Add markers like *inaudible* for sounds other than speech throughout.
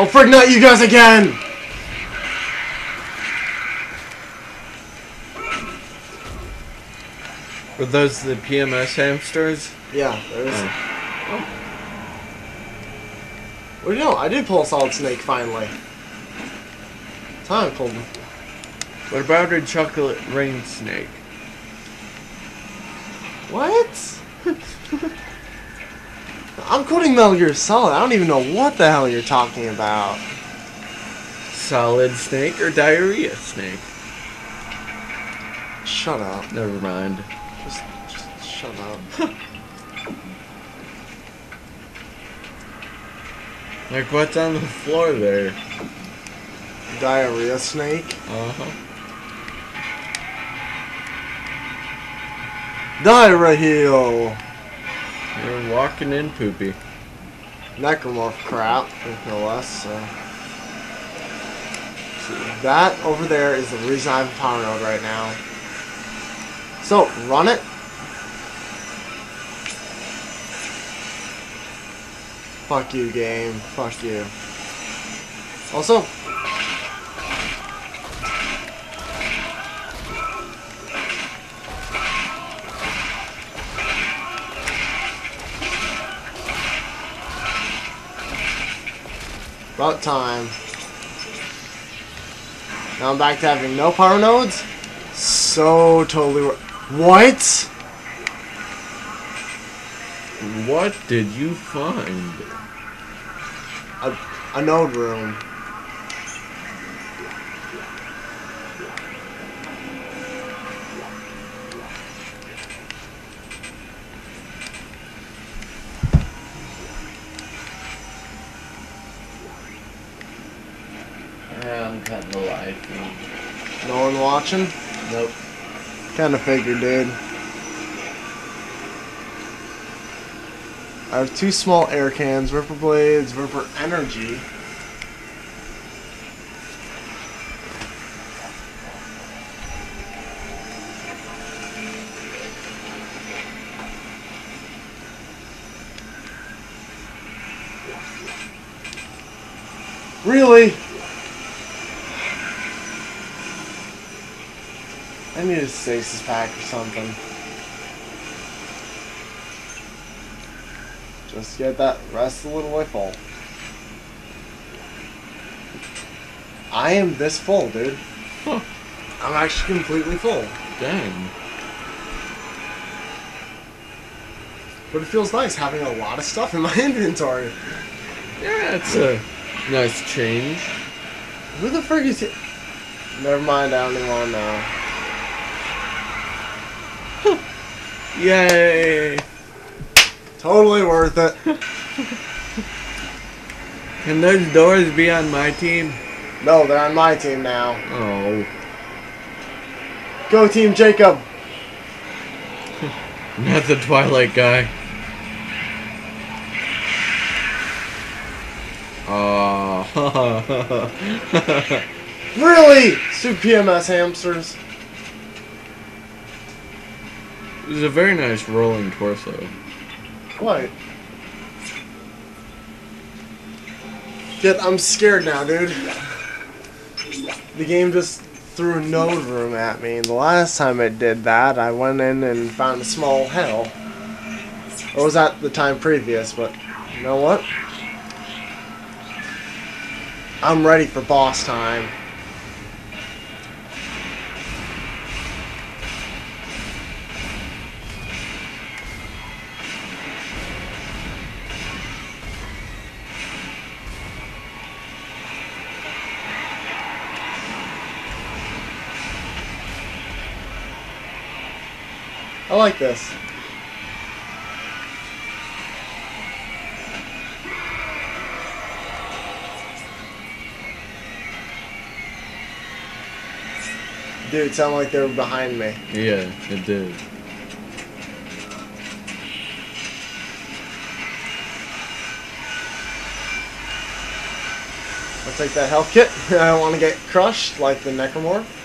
Oh, frig not you guys again! Were those the PMS hamsters? Yeah, there's. Oh. What do you know? I did pull a solid snake finally. Time pulled him. What about a chocolate rain snake? What? *laughs* I'm quoting Metal Gear Solid. I don't even know what the hell you're talking about. Solid snake or diarrhea snake? Shut up. Never mind. Just, just shut up. *laughs* Like what's on the floor there? Diarrhea snake. Uh huh. Diarrhea. You're walking in poopy. Necromorph crap, no less. So. See, that over there is the reason I have a power node right now. So, run it. Fuck you, game. Fuck you. Also, about time. Now I'm back to having no power nodes. So totally. What? What did you find? A, a node room. I'm cutting the live feed. No one watching? Nope. Kinda figured, dude. I have two small air cans, Ripper Blades, Ripper Energy. Really? I need a stasis pack or something. Just get that rest a little way full. I am this full, dude. Huh. I'm actually completely full. Dang. But it feels nice having a lot of stuff in my *laughs* inventory. Yeah, it's a nice change. Who the frick is it? Never mind, I don't even want to know. Yay! Totally worth it. *laughs* Can those doors be on my team? No, they're on my team now. Oh. Go Team Jacob! *laughs* Not the Twilight guy. Oh. *laughs* Really? Super PMS hamsters. It's a very nice rolling torso. What? Yet I'm scared now, dude. The game just threw a node room at me, and the last time it did that, I went in and found a small hell. Or was that the time previous, but you know what? I'm ready for boss time. I like this. Dude, it sounded like they were behind me. Yeah, it did. I'll take that health kit. *laughs* I don't want to get crushed like the Necromorph.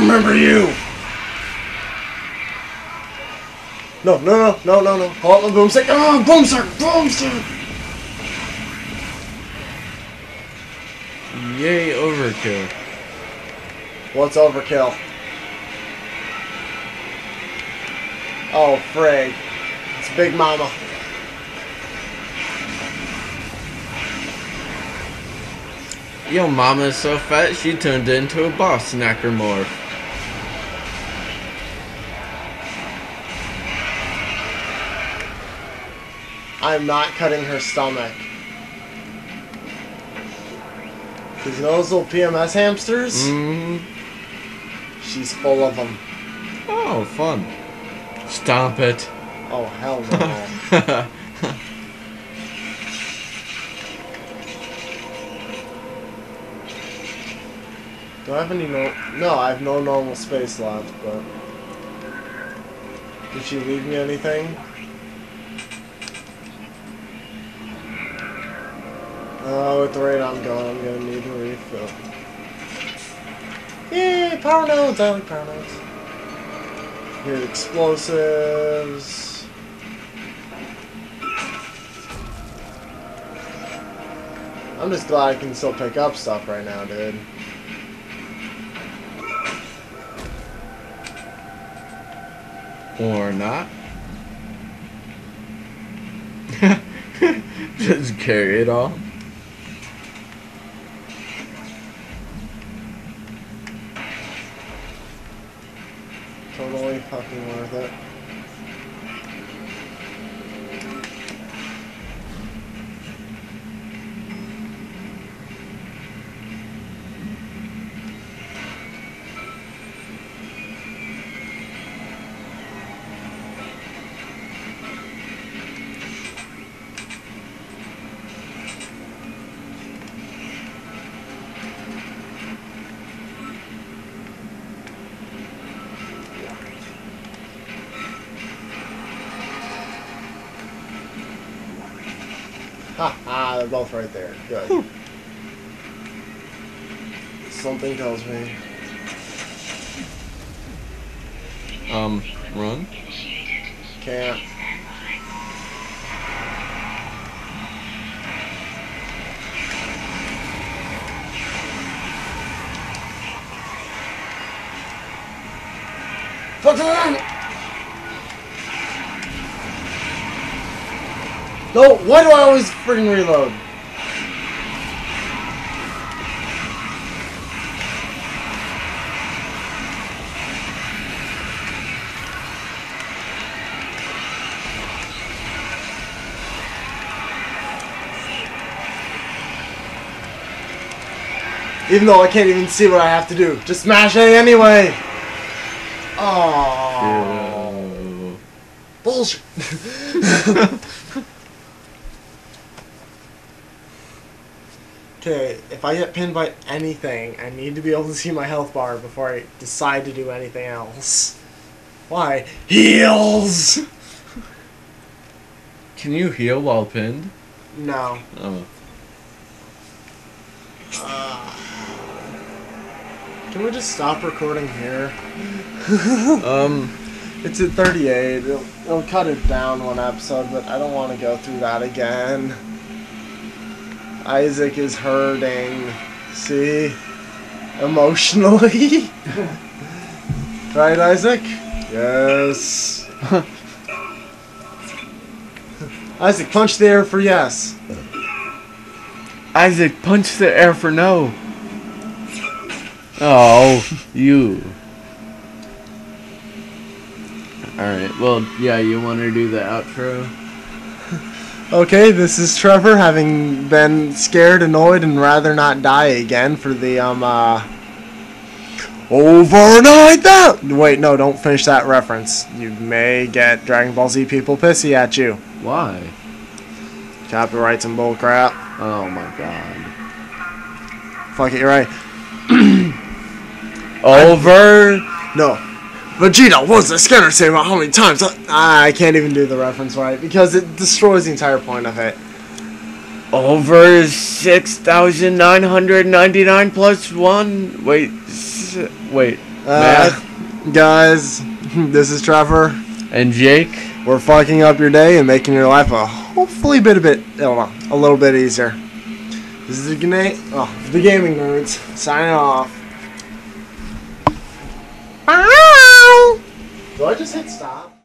Remember you. No, no, no, no, no, no. Out my boomstick. Oh, boomstick, boomstick. Yay, overkill. What's overkill? Oh, frig. It's Big Mama. Yo, mama is so fat she turned into a boss snacker morph. I'm not cutting her stomach. Because you know those little PMS hamsters? Mm. She's full of them. Oh, fun. Stomp it. Oh, hell no. *laughs* Do I have any no? No, I have no normal space left. But did she leave me anything? Oh, with the rate I'm going, I'm gonna need a refill. Yay, power nodes! I like power nodes. Here, explosives. I'm just glad I can still pick up stuff right now, dude. Or not. *laughs* Just carry it all. Totally fucking worth it. Ha *laughs* ha, they're both right there. Good. Something tells me. Um, run. Can't. Fuck No, why do I always freaking reload? Even though I can't even see what I have to do. Just smash A anyway! Oh, bullshit. *laughs* Okay, if I get pinned by anything, I need to be able to see my health bar before I decide to do anything else. Why? Heals! Can you heal while pinned? No. Oh. Uh, can we just stop recording here? *laughs* Um, It's at 38. It'll, it'll cut it down one episode, but I don't want to go through that again. Isaac is hurting. See? Emotionally? *laughs* right, Isaac? Yes. *laughs* Isaac, punch the air for yes. Isaac, punch the air for no. Oh, you. Alright, well, yeah, you want to do the outro? Okay, this is Trevor, having been scared, annoyed, and rather not die again for the, um, uh... Over 9,000! Wait, no, don't finish that reference. You may get Dragon Ball Z people pissy at you. Why? Copyrights and bullcrap. Oh my god. Fuck it, you're right. Over. No. Vegeta was the scanner saver how many times? I, I can't even do the reference right because it destroys the entire point of it. Over 6,999 plus 1. Wait. Wait. Uh, guys, this is Trevor. And Jake. We're fucking up your day and making your life a hopefully bit a bit, I don't know, a little bit easier. This is the, gna- oh, the gaming nerds signing off. Do I just hit stop?